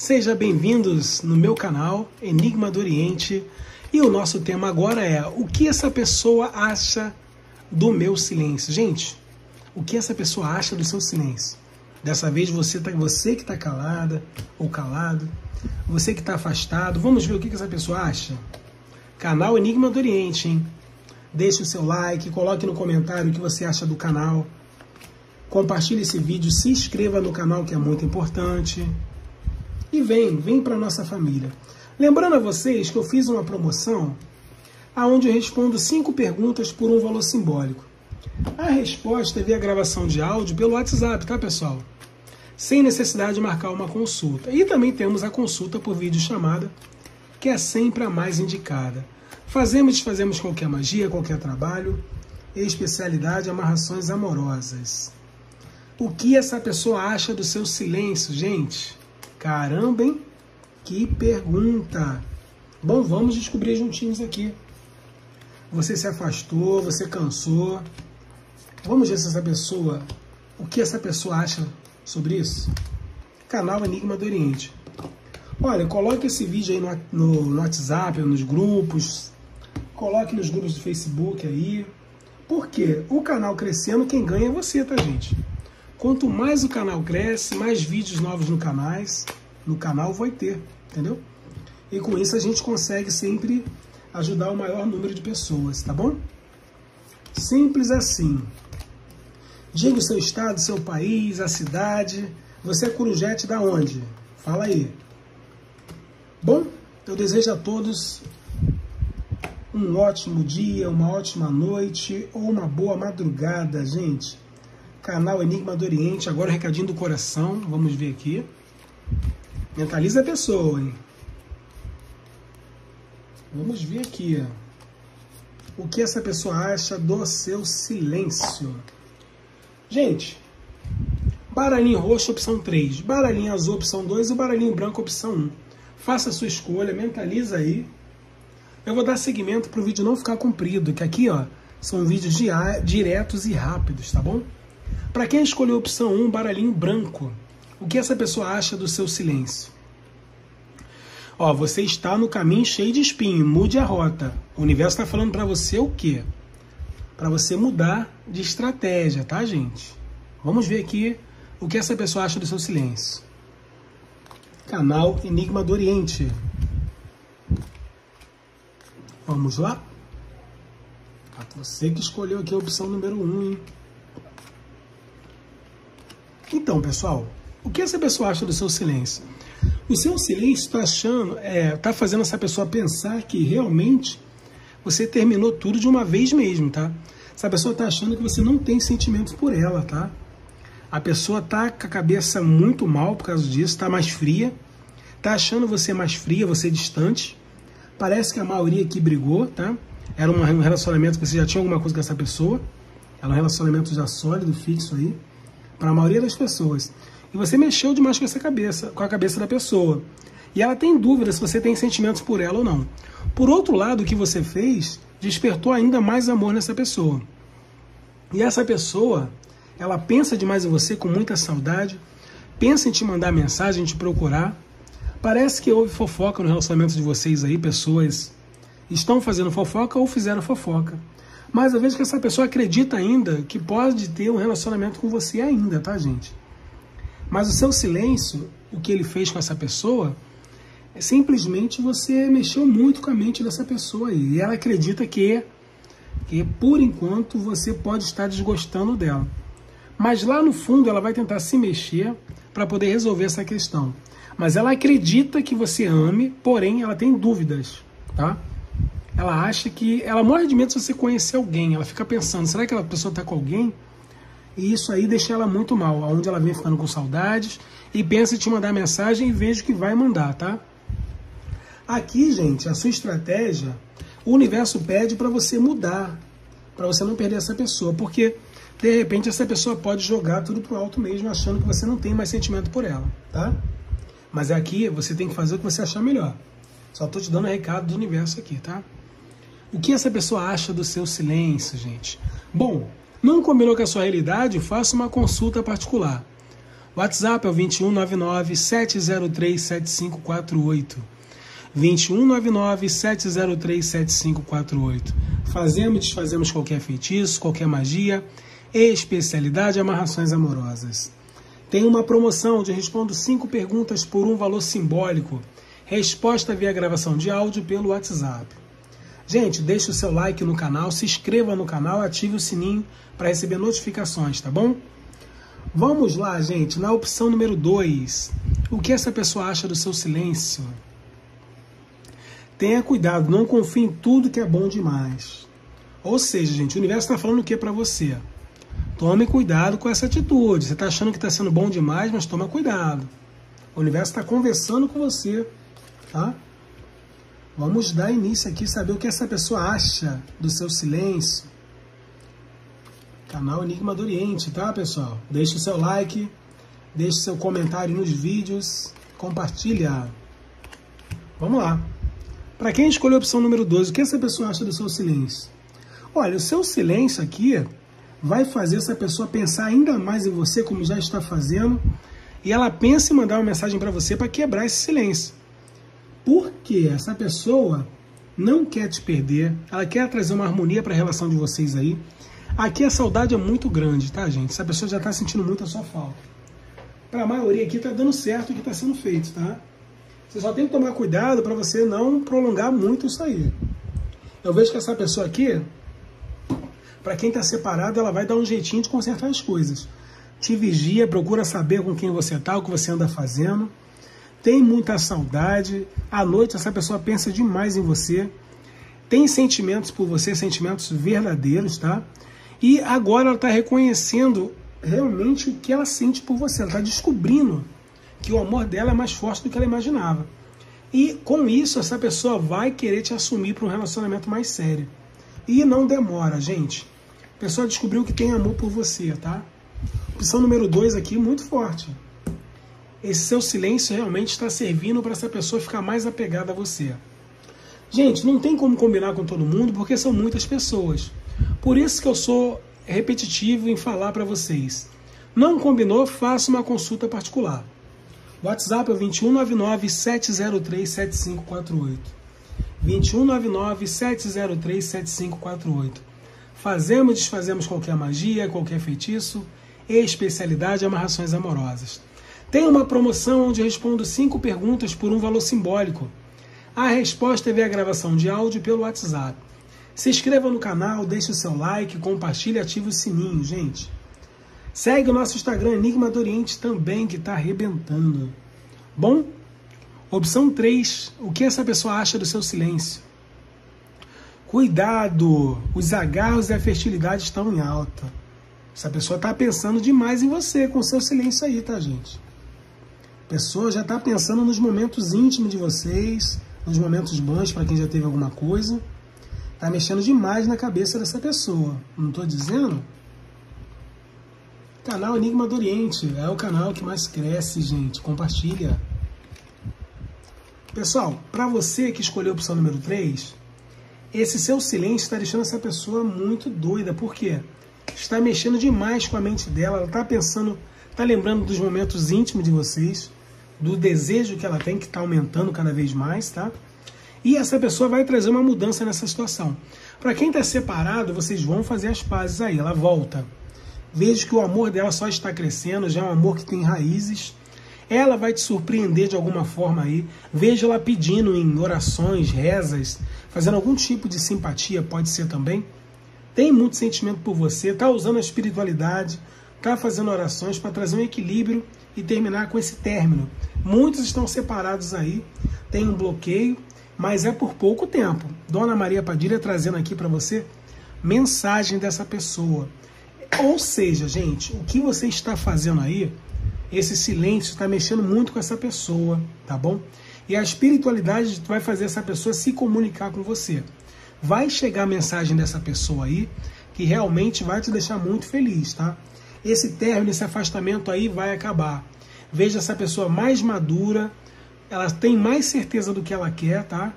Seja bem-vindos no meu canal Enigma do Oriente e o nosso tema agora é o que essa pessoa acha do meu silêncio. Gente, o que essa pessoa acha do seu silêncio? Dessa vez você, tá, você que está calada ou calado, você que está afastado, vamos ver o que, que essa pessoa acha? Canal Enigma do Oriente, hein? Deixe o seu like, coloque no comentário o que você acha do canal. Compartilhe esse vídeo, se inscreva no canal que é muito importante. E vem, vem para nossa família. Lembrando a vocês que eu fiz uma promoção aonde eu respondo cinco perguntas por um valor simbólico. A resposta é via gravação de áudio pelo WhatsApp, tá pessoal? Sem necessidade de marcar uma consulta. E também temos a consulta por vídeo chamada, que é sempre a mais indicada. Fazemos e desfazemos qualquer magia, qualquer trabalho, especialidade amarrações amorosas. O que essa pessoa acha do seu silêncio, gente? Caramba, hein? Que pergunta! Bom, vamos descobrir juntinhos aqui. Você se afastou, você cansou. Vamos ver se essa pessoa, o que essa pessoa acha sobre isso? Canal Enigma do Oriente. Olha, coloque esse vídeo aí no, no, no WhatsApp, nos grupos, coloque nos grupos do Facebook aí. Porque o canal crescendo, quem ganha é você, tá, gente? Quanto mais o canal cresce, mais vídeos novos no, canais, no canal vai ter, entendeu? E com isso a gente consegue sempre ajudar o maior número de pessoas, tá bom? Simples assim. Diga o seu estado, seu país, a cidade. Você é corujete da onde? Fala aí. Bom, eu desejo a todos um ótimo dia, uma ótima noite ou uma boa madrugada, gente. Canal Enigma do Oriente, agora recadinho do coração, vamos ver aqui. Mentaliza a pessoa, hein? Vamos ver aqui, ó. O que essa pessoa acha do seu silêncio? Gente, baralhinho roxo, opção 3. Baralhinho azul, opção 2. E baralhinho branco, opção 1. Faça a sua escolha, mentaliza aí. Eu vou dar seguimento para o vídeo não ficar comprido, que aqui ó, são vídeos diretos e rápidos, tá bom? Para quem escolheu a opção 1, baralhinho branco, o que essa pessoa acha do seu silêncio? Ó, você está no caminho cheio de espinho, mude a rota. O universo está falando para você o quê? Para você mudar de estratégia, tá, gente? Vamos ver aqui o que essa pessoa acha do seu silêncio canal Enigma do Oriente. Vamos lá? Você que escolheu aqui a opção número 1, um, hein? Então, pessoal, o que essa pessoa acha do seu silêncio? O seu silêncio está achando, é, tá fazendo essa pessoa pensar que realmente você terminou tudo de uma vez mesmo, tá? Essa pessoa está achando que você não tem sentimentos por ela, tá? A pessoa tá com a cabeça muito mal por causa disso, tá mais fria, tá achando você mais fria, você distante. Parece que a maioria aqui brigou, tá? Era um relacionamento que você já tinha alguma coisa com essa pessoa. Era um relacionamento já sólido, fixo aí, para a maioria das pessoas. E você mexeu demais com essa cabeça, com a cabeça da pessoa. E ela tem dúvida se você tem sentimentos por ela ou não. Por outro lado, o que você fez despertou ainda mais amor nessa pessoa. E essa pessoa, ela pensa demais em você com muita saudade, pensa em te mandar mensagem, em te procurar. Parece que houve fofoca no relacionamento de vocês aí, pessoas estão fazendo fofoca ou fizeram fofoca. Mas eu vejo que essa pessoa acredita ainda que pode ter um relacionamento com você ainda, tá, gente? Mas o seu silêncio, o que ele fez com essa pessoa, é simplesmente você mexeu muito com a mente dessa pessoa. E ela acredita que, que por enquanto, você pode estar desgostando dela. Mas lá no fundo ela vai tentar se mexer para poder resolver essa questão. Mas ela acredita que você ame, porém ela tem dúvidas, tá? Ela acha que ela morre de medo se você conhecer alguém. Ela fica pensando, será que aquela pessoa está com alguém? E isso aí deixa ela muito mal, aonde ela vem ficando com saudades e pensa em te mandar mensagem e vejo que vai mandar, tá? Aqui, gente, a sua estratégia, o universo pede para você mudar, para você não perder essa pessoa, porque de repente essa pessoa pode jogar tudo pro alto mesmo, achando que você não tem mais sentimento por ela, tá? Mas aqui você tem que fazer o que você achar melhor. Só estou te dando um recado do universo aqui, tá? O que essa pessoa acha do seu silêncio, gente? Bom, não combinou com a sua realidade? Faça uma consulta particular. WhatsApp é o 2199 703 7548. 2199 703 7548. Fazemos e desfazemos qualquer feitiço, qualquer magia, especialidade amarrações amorosas. Tem uma promoção onde respondo cinco perguntas por um valor simbólico. Resposta via gravação de áudio pelo WhatsApp. Gente, deixe o seu like no canal, se inscreva no canal, ative o sininho para receber notificações, tá bom? Vamos lá, gente, na opção número 2. O que essa pessoa acha do seu silêncio? Tenha cuidado, não confie em tudo que é bom demais. Ou seja, gente, o universo está falando o que para você? Tome cuidado com essa atitude. Você está achando que está sendo bom demais, mas toma cuidado. O universo está conversando com você, tá? Vamos dar início aqui, saber o que essa pessoa acha do seu silêncio. Canal Enigma do Oriente, tá, pessoal? Deixe o seu like, deixe seu comentário nos vídeos, compartilha. Vamos lá. Para quem escolheu a opção número 12, o que essa pessoa acha do seu silêncio? Olha, o seu silêncio aqui vai fazer essa pessoa pensar ainda mais em você, como já está fazendo, e ela pensa em mandar uma mensagem para você para quebrar esse silêncio. Porque essa pessoa não quer te perder, ela quer trazer uma harmonia para a relação de vocês aí. Aqui a saudade é muito grande, tá, gente? Essa pessoa já está sentindo muito a sua falta. Para a maioria aqui está dando certo o que está sendo feito, tá? Você só tem que tomar cuidado para você não prolongar muito isso aí. Eu vejo que essa pessoa aqui, para quem está separado, ela vai dar um jeitinho de consertar as coisas. Te vigia, procura saber com quem você está, o que você anda fazendo. Tem muita saudade. À noite essa pessoa pensa demais em você. Tem sentimentos por você, sentimentos verdadeiros, tá? E agora ela está reconhecendo realmente o que ela sente por você. Ela está descobrindo que o amor dela é mais forte do que ela imaginava. E com isso, essa pessoa vai querer te assumir para um relacionamento mais sério. E não demora, gente. A pessoa descobriu que tem amor por você, tá? Opção número dois aqui, muito forte. Esse seu silêncio realmente está servindo para essa pessoa ficar mais apegada a você. Gente, não tem como combinar com todo mundo porque são muitas pessoas. Por isso que eu sou repetitivo em falar para vocês. Não combinou? Faça uma consulta particular. WhatsApp é 2199 703 7548. 2199 703 7548. Fazemos e desfazemos qualquer magia, qualquer feitiço, especialidade amarrações amorosas. Tem uma promoção onde respondo cinco perguntas por um valor simbólico. A resposta é via gravação de áudio pelo WhatsApp. Se inscreva no canal, deixe o seu like, compartilhe e ative o sininho, gente. Segue o nosso Instagram, Enigma do Oriente, também, que está arrebentando. Bom, opção 3. O que essa pessoa acha do seu silêncio? Cuidado, os agarros e a fertilidade estão em alta. Essa pessoa está pensando demais em você com o seu silêncio aí, tá, gente? Pessoa já está pensando nos momentos íntimos de vocês, nos momentos bons para quem já teve alguma coisa. Está mexendo demais na cabeça dessa pessoa. Não estou dizendo? Canal Enigma do Oriente é o canal que mais cresce, gente. Compartilha. Pessoal, para você que escolheu a opção número 3, esse seu silêncio está deixando essa pessoa muito doida. Por quê? Está mexendo demais com a mente dela. Ela está pensando, está lembrando dos momentos íntimos de vocês, do desejo que ela tem, que está aumentando cada vez mais, tá? E essa pessoa vai trazer uma mudança nessa situação. Para quem está separado, vocês vão fazer as pazes aí. Ela volta. Veja que o amor dela só está crescendo, já é um amor que tem raízes. Ela vai te surpreender de alguma forma aí. Veja ela pedindo em orações, rezas, fazendo algum tipo de simpatia, pode ser também. Tem muito sentimento por você, está usando a espiritualidade, está fazendo orações para trazer um equilíbrio e terminar com esse término. Muitos estão separados aí, tem um bloqueio, mas é por pouco tempo. Dona Maria Padilha trazendo aqui para você mensagem dessa pessoa. Ou seja, gente, o que você está fazendo aí, esse silêncio está mexendo muito com essa pessoa, tá bom? E a espiritualidade vai fazer essa pessoa se comunicar com você. Vai chegar a mensagem dessa pessoa aí que realmente vai te deixar muito feliz, tá? Esse término, esse afastamento aí vai acabar. Veja essa pessoa mais madura, ela tem mais certeza do que ela quer, tá?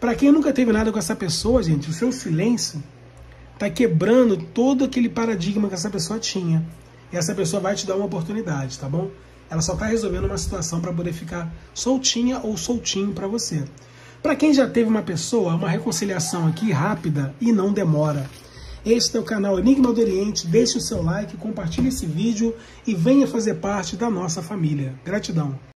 Para quem nunca teve nada com essa pessoa, gente, o seu silêncio tá quebrando todo aquele paradigma que essa pessoa tinha. E essa pessoa vai te dar uma oportunidade, tá bom? Ela só está resolvendo uma situação para poder ficar soltinha ou soltinho para você. Para quem já teve uma pessoa, uma reconciliação aqui rápida e não demora. Este é o canal Enigma do Oriente. Deixe o seu like, compartilhe esse vídeo e venha fazer parte da nossa família. Gratidão.